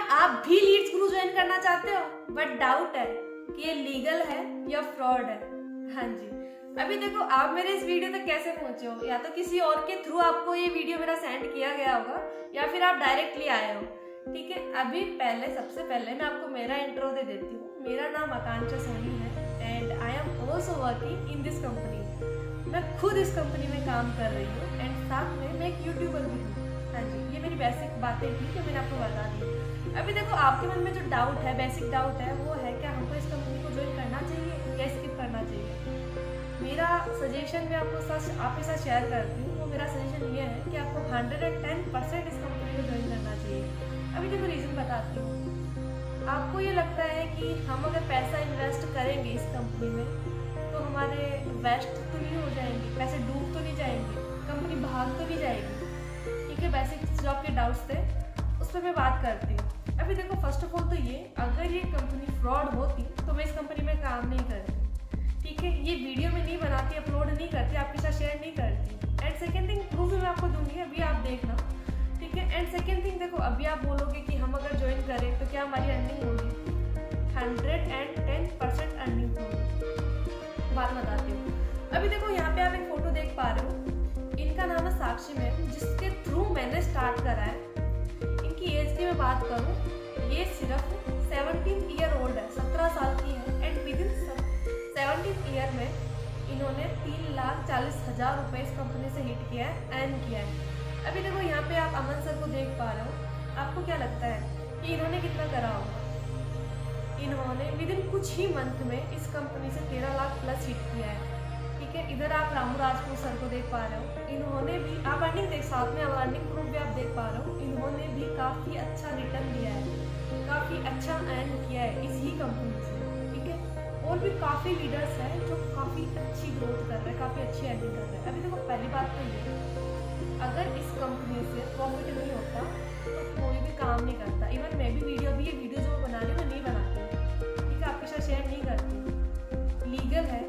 आप भी लीड्स गुरु ज्वाइन करना चाहते हो? बट डाउट है कि ये लीगल है या फ्रॉड है। हाँ जी। अभी देखो, आप मेरे इस वीडियो तक कैसे पहुँचे हो? या तो किसी और के थ्रू आपको ये वीडियो मेरा सेंड किया गया होगा, या फिर आप डायरेक्टली आए हो। ठीक है? अभी पहले, सबसे पहले मैं आपको मेरा इंट्रो दे देती हूँ। मेरा नाम आकांक्षा सोनी है and I am also working in this company मैं खुद इस कंपनी में काम कर रही हूँ एंड साथ में मैं एक यूट्यूबर भी हूँ। हाँ जी, ये मेरी बेसिक बातें थी जो मैंने आपको बता दी। अभी देखो, आपके मन में जो डाउट है बेसिक डाउट है, वो है क्या हमको इस कंपनी को ज्वाइन करना चाहिए, या स्किप करना चाहिए। मेरा सजेशन मैं आपको साथ, आपके साथ शेयर करती हूँ। वो मेरा सजेशन ये है कि आपको हंड्रेड एंड टेन परसेंट इस कंपनी को ज्वाइन करना चाहिए। अभी देखो रीज़न बताती हूँ। आपको ये लगता है कि हम अगर पैसा इन्वेस्ट करेंगे इस कंपनी में तो हमारे वेस्ट तो नहीं हो जाएँगे, पैसे डूब तो नहीं जाएँगे कंपनी भाग तो नहीं जाएगी। ठीक है बेसिक जो आपके डाउट्स थे, उस पर मैं बात करती हूँ। अभी देखो फ़र्स्ट ऑफ़ ऑल तो ये, अगर ये कंपनी फ्रॉड होती तो मैं इस कंपनी में काम नहीं करती। ठीक है? ये वीडियो में नहीं बनाती अपलोड नहीं करती, आपके साथ शेयर नहीं करती। एंड सेकेंड थिंग प्रूफ भी मैं आपको दूँगी, अभी आप देखना। ठीक है? एंड सेकेंड थिंग देखो, अभी आप बोलोगे कि हम अगर ज्वाइन करें तो क्या हमारी अर्निंग होगी? Hundred and ten percent earning होगी। बात बताती हूँ। अभी देखो, यहाँ पे आप एक फ़ोटो देख पा रहे हो। इनका नाम है साक्षी मैम, जिसके थ्रू मैंने स्टार्ट करा है। इनकी एज की मैं बात करूँ ये सिर्फ़ सेवनटीन ईयर ओल्ड है, सत्रह साल की है। And with in seventeen year में इन्होंने तीन लाख चालीस हज़ार रुपये इस कंपनी से हिट किया है अर्न किया है। अभी देखो, यहाँ पे आप अमन सर को देख पा रहे हो। आपको क्या लगता है कि इन्होंने कितना करा होगा? इन्होंने विद इन कुछ ही मंथ में इस कंपनी से तेरह लाख प्लस हिट किया है। ठीक है, इधर आप रामू राजपूत सर को देख पा रहे हो। इन्होंने भी, आप अर्निंग देख, साथ में अर्निंग प्रूफ भी आप देख पा रहे हो। इन्होंने भी काफ़ी अच्छा रिटर्न काफ़ी अच्छा अर्न किया है इसी कंपनी से, ठीक है? और भी काफ़ी लीडर्स हैं जो काफ़ी अच्छी ग्रोथ कर रहे हैं, काफ़ी अच्छी अर्निंग कर रहे हैं। अभी देखो, पहली बात तो ये अगर इस कंपनी से प्रॉफिट नहीं होता तो कोई भी काम नहीं करता। इवन मैं भी वीडियो भी ये वीडियो जो बना रही हूँ नहीं बनाती। ठीक है, आपके साथ शेयर नहीं करती। लीगल है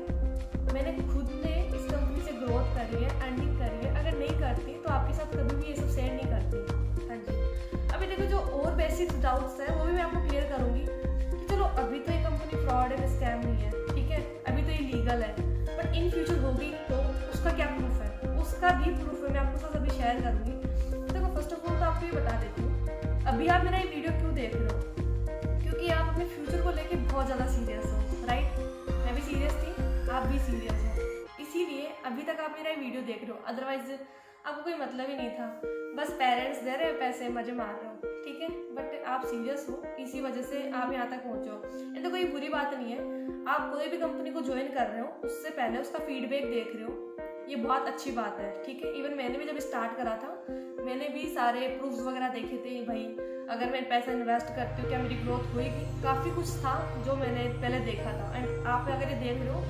मैंने खुद ने इस कंपनी से ग्रोथ करी है अर्निंग करी है। अगर नहीं करती तो आपके साथ कभी भी ये सब बेसिक डाउट्स है, वो भी मैं आपको क्लियर करूँगी चलो, अभी तो ये कंपनी फ्रॉड है स्कैम नहीं है, ठीक है? अभी तो ये लीगल है बट इन फ्यूचर होगी तो उसका क्या प्रूफ है? उसका भी प्रूफ है, मैं आपको साथ अभी शेयर करूँगी। देखो फ़र्स्ट ऑफ़ ऑल तो आपको ये बता देती हूँ, अभी आप मेरा ये वीडियो क्यों देख रहे हो? क्योंकि आप अपने फ्यूचर को लेके बहुत ज़्यादा सीरियस हो राइट मैं भी सीरियस थी, आप भी सीरियस हो। इसीलिए अभी तक आप मेरा ये वीडियो देख रहे हो अदरवाइज़ आपको कोई मतलब ही नहीं था। बस पेरेंट्स दे रहे हैं पैसे, मज़े मार रहे हो। ठीक है? बट आप सीरियस हो, इसी वजह से आप यहाँ तक पहुँचो ये तो कोई बुरी बात नहीं है। आप कोई भी कंपनी को ज्वाइन कर रहे हो, उससे पहले उसका फीडबैक देख रहे हो। ये बहुत अच्छी बात है, ठीक है? इवन मैंने भी जब स्टार्ट करा था, मैंने भी सारे प्रूफ वगैरह देखे थे भाई, अगर मैं पैसा इन्वेस्ट करती हूँ, क्या मेरी ग्रोथ होएगी? काफ़ी कुछ था जो मैंने पहले देखा था। एंड आप अगर ये देख रहे हो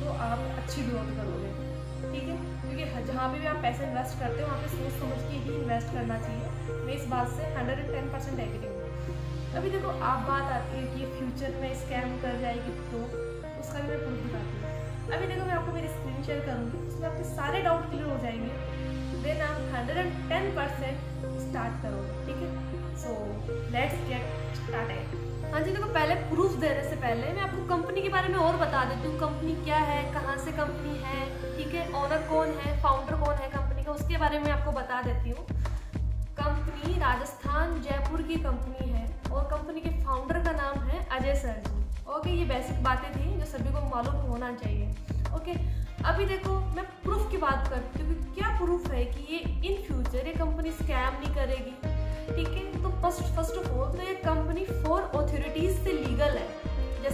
तो आप अच्छी ग्रोथ करोगे। ठीक है? क्योंकि जहाँ भी आप पैसा इन्वेस्ट करते हो, वहाँ पे सोच समझ के ही इन्वेस्ट करना चाहिए। मैं इस बात से hundred and ten percent agree हूँ। अभी देखो, आप बात आती है कि फ्यूचर में स्कैम कर जाएगी तो उसका भी मैं प्रूफ दिखाती हूँ। अभी देखो, मैं आपको मेरी स्क्रीन शेयर करूँगी, उसमें आपके सारे डाउट क्लियर हो जाएँगे। देन आप hundred and ten percent start करोगे, ठीक है? सो लेट्स गेट स्टार्टेड हाँ जी, देखो, पहले प्रूफ देने से पहले मैं आपको कंपनी के बारे में और बता देती हूँ कंपनी क्या है, कहाँ से कंपनी है, ठीक है? ऑनर कौन है फाउंडर कौन है कंपनी का, उसके बारे में आपको बता देती हूँ। कंपनी राजस्थान, जयपुर की कंपनी है और कंपनी के फाउंडर का नाम है अजय सर जी। ओके ये बेसिक बातें थी जो सभी को मालूम होना चाहिए। ओके अभी देखो, मैं प्रूफ की बात करती हूँ क्या प्रूफ है कि ये इन फ्यूचर ये कंपनी स्कैम नहीं करेगी। ठीक है? तो फ़र्स्ट फ़र्स्ट ऑफ़ ऑल तो ये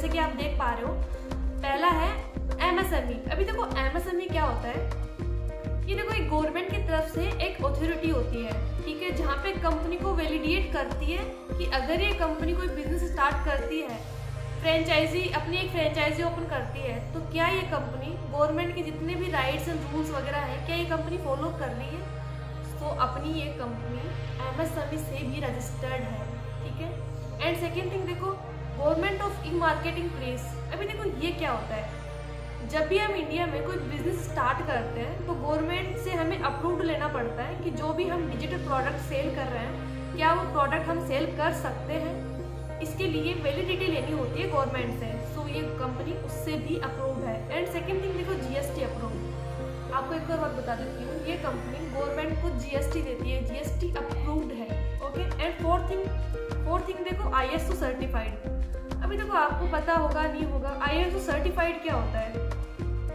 जैसे कि आप देख पा रहे हो, पहला है एमएसएमई e। अभी देखो एमएसएमई e क्या होता है? ये देखो, एक गवर्नमेंट की तरफ़ से एक ऑथोरिटी होती है, ठीक है, जहाँ पे कंपनी को वैलिडेट करती है कि अगर ये कंपनी कोई बिज़नेस स्टार्ट करती है फ्रेंचाइजी अपनी एक फ्रेंचाइजी ओपन करती है तो क्या ये कंपनी गवर्नमेंट के जितने भी राइट्स एंड रूल्स वगैरह हैं, क्या ये कंपनी फॉलो कर रही है? तो अपनी ये कंपनी एम एस से भी रजिस्टर्ड है, ठीक है? एंड सेकेंड थिंग देखो government of e marketing place अभी देखो ये क्या होता है? जब भी हम इंडिया में कोई बिज़नेस स्टार्ट करते हैं तो गवर्नमेंट से हमें अप्रूव लेना पड़ता है कि जो भी हम डिजिटल प्रोडक्ट सेल कर रहे हैं, क्या वो प्रोडक्ट हम सेल कर सकते हैं? इसके लिए वैलिडिटी लेनी होती है गवर्नमेंट से। सो ये कंपनी उससे भी अप्रूव है। एंड सेकेंड थिंग देखो जीएसटी अप्रूव आपको एक और बात बता देती हूँ। ये कंपनी गवर्नमेंट को जीएसटी देती है। जीएसटी अप्रूव्ड है। Okay and fourth thing fourth thing देखो आई सर्टिफाइड अभी देखो आपको पता होगा, नहीं होगा। आई सर्टिफाइड क्या होता है?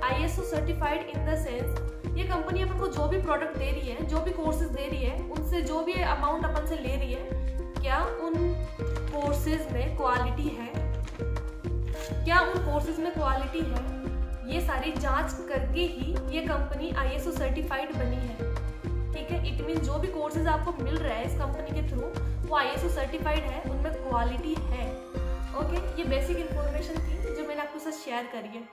I certified in the sense ये कंपनी अपन को जो भी प्रोडक्ट दे रही है, जो भी कोर्सेज दे रही है, उनसे जो भी अमाउंट अपन से ले रही है, क्या उन कोर्सेज में क्वालिटी है? क्या उन कोर्सेज में क्वालिटी है? ये सारी जाँच करके ही ये कंपनी आई सर्टिफाइड बनी है। ठीक है? इट मीन जो भी कोर्सेज आपको मिल रहा है इस कंपनी के थ्रू वो आई सर्टिफाइड है, उनमें क्वालिटी है। ओके ये बेसिक इन्फॉर्मेशन थी जो मैंने आपके साथ शेयर करी है।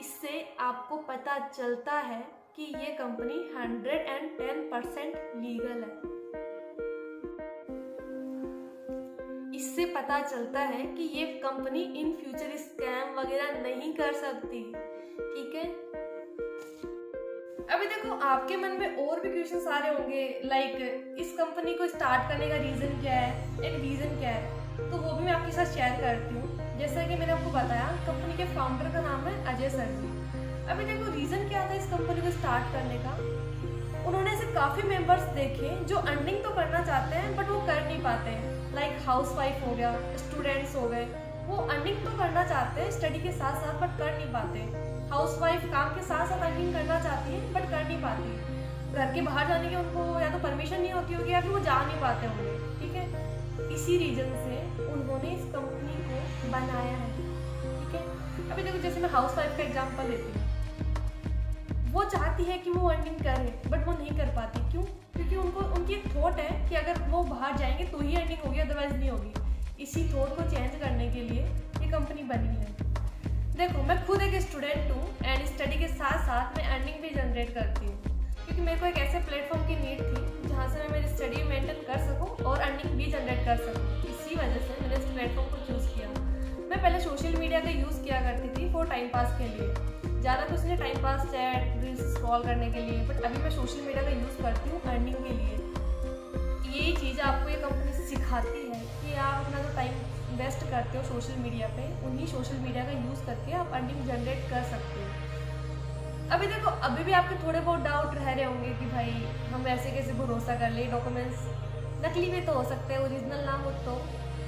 इससे आपको पता चलता है कि ये कंपनी 110 परसेंट लीगल है। इससे पता चलता है कि ये कंपनी इन फ्यूचर स्कैम वगैरह नहीं कर सकती। ठीक है? अभी देखो, आपके मन में और भी क्वेश्चन आ रहे होंगे लाइक इस कंपनी को स्टार्ट करने का रीजन क्या है एंड रीजन क्या है तो वो भी मैं आपके साथ शेयर करती हूँ। जैसा कि मैंने आपको बताया कंपनी के फाउंडर का नाम है अजय सर जी। अभी देखो रीज़न क्या था इस कंपनी को स्टार्ट करने का? उन्होंने ऐसे काफ़ी मेंबर्स देखे जो अर्निंग तो करना चाहते हैं बट वो कर नहीं पाते हैं। लाइक हाउस वाइफ हो गया स्टूडेंट्स हो गए वो अर्निंग तो करना चाहते हैं स्टडी के साथ साथ बट कर नहीं पाते। हाउस वाइफ काम के साथ साथ अर्निंग करना चाहती है बट कर नहीं पाती। घर के बाहर जाने की उनको या तो परमिशन नहीं होती होगी, या फिर वो जा नहीं पाते होंगे, ठीक है? इसी रीजन से उन्होंने इस कंपनी को बनाया है, ठीक है? अभी देखो, जैसे मैं हाउस वाइफ का एग्ज़ाम्पल लेती हूँ। वो चाहती है कि वो अर्निंग करे बट वो नहीं कर पाती। क्यों? क्योंकि उनको, उनकी एक थॉट है कि अगर वो बाहर जाएँगे तो ही अर्निंग होगी अदरवाइज़ नहीं होगी। इसी थॉट को चेंज करने बनी है। देखो, मैं खुद एक स्टूडेंट हूँ एंड स्टडी के साथ साथ मैं अर्निंग भी जनरेट करती हूँ। क्योंकि मेरे को एक ऐसे प्लेटफॉर्म की नीड थी जहाँ से मैं मेरी स्टडी मेंटेन कर सकूँ और अर्निंग भी जनरेट कर सकूँ। इसी वजह से मैंने इस प्लेटफॉर्म को चूज़ किया। मैं पहले सोशल मीडिया का यूज़ किया करती थी फॉर टाइम पास के लिए। ज़्यादा कुछ नहीं time pass chat reels scroll करने के लिए बट अभी मैं सोशल मीडिया का यूज़ करती हूँ अर्निंग के लिए। यही चीज़ आपको ये कंपनी सिखाती है कि आप अपना जो टाइम इन्वेस्ट करते हो सोशल मीडिया पे, उन्हीं सोशल मीडिया का यूज़ करके आप अर्निंग जनरेट कर सकते हो। अभी देखो, अभी भी आपके थोड़े बहुत डाउट रह रहे होंगे कि भाई, हम ऐसे कैसे भरोसा कर ले? डॉक्यूमेंट्स नकली भी तो हो सकते हैं ओरिजिनल ना हो तो।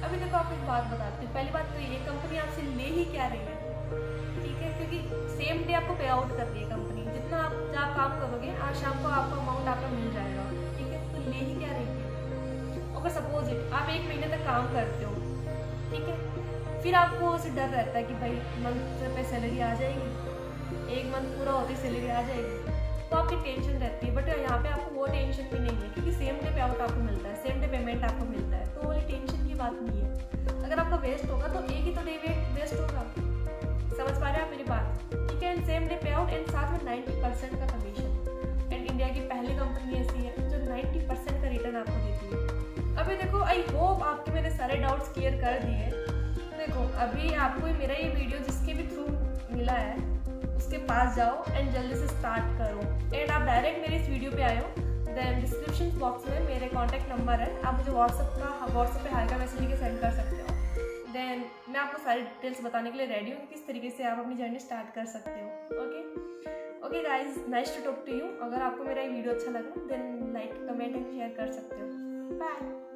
अभी देखो, आपको एक बात बताती हूँ। पहली बात तो ये कंपनी आपसे ले ही क्या रही है? ठीक है, क्योंकि सेम डे आपको पे आउट कर रही है कंपनी जितना आप जब काम करोगे, आज शाम को आपको अमाउंट आपका मिल जाएगा। ठीक है तो ले ही क्या रही है? अगर सपोज़ इट आप एक महीने तक काम करते हो। ठीक है? फिर आपको उसे डर रहता है कि भाई, मंथ पे सैलरी आ जाएगी, एक मंथ पूरा होती सैलरी आ जाएगी। तो आपकी टेंशन रहती है। सारे डाउट्स क्लियर कर दिए। देखो, अभी आपको मेरा ये वीडियो जिसके भी थ्रू मिला है, उसके पास जाओ एंड जल्दी से स्टार्ट करो। एंड आप डायरेक्ट मेरे इस वीडियो पे आयो। देन डिस्क्रिप्शन बॉक्स में मेरे कॉन्टैक्ट नंबर है। आप मुझे व्हाट्सअप का व्हाट्सअप पे हाई का मैसेज लिखे सेंड कर सकते हो। देन मैं आपको सारी डिटेल्स बताने के लिए रेडी हूँ किस तरीके से आप अपनी जर्नी स्टार्ट कर सकते हो। Okay okay guys nice to talk to you अगर आपको मेरा ये वीडियो अच्छा लगा then like comment and share कर सकते हो। बाय